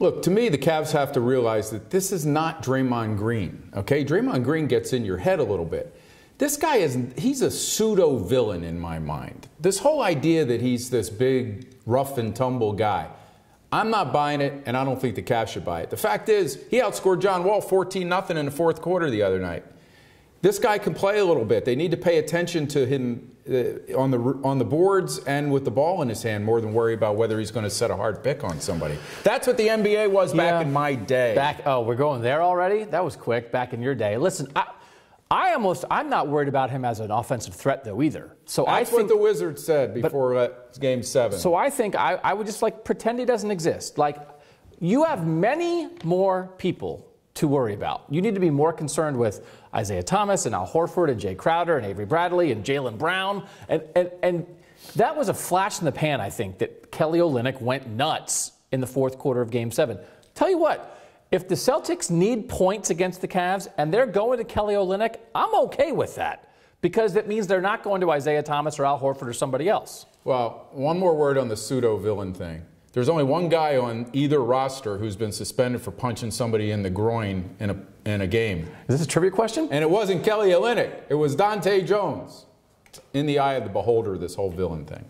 Look, to me, the Cavs have to realize that this is not Draymond Green. Okay, Draymond Green gets in your head a little bit. This guy is he's a pseudo villain in my mind. This whole idea that he's this big rough and tumble guy. I'm not buying it, and I don't think the Cavs should buy it. The fact is, he outscored John Wall 14 0 in the fourth quarter the other night. This guy can play a little bit. They need to pay attention to him uh, on the on the boards and with the ball in his hand more than worry about whether he's going to set a hard pick on somebody. That's what the NBA was Yeah. back in my day. Back, oh, we're going there already? That was quick. Back in your day. Listen, I, I almost, I'm not worried about him as an offensive threat though either. So That's I think, what the Wizards said before uh, Game Seven. so I think I, I would just like pretend he doesn't exist. Like, you have many more people to worry about. You need to be more concerned with Isaiah Thomas and Al Horford and Jae Crowder and Avery Bradley and Jaylen Brown. And, and, and that was a flash in the pan, I think, that Kelly Olynyk went nuts in the fourth quarter of Game 7. Tell you what, if the Celtics need points against the Cavs and they're going to Kelly Olynyk, I'm okay with that because that means they're not going to Isaiah Thomas or Al Horford or somebody else. Well, one more word on the pseudo villain thing. There's only one guy on either roster who's been suspended for punching somebody in the groin in a, in a game. Is this a trivia question? And it wasn't Kelly Olynyk, it was Dahntay Jones. In the eye of the beholder, this whole villain thing.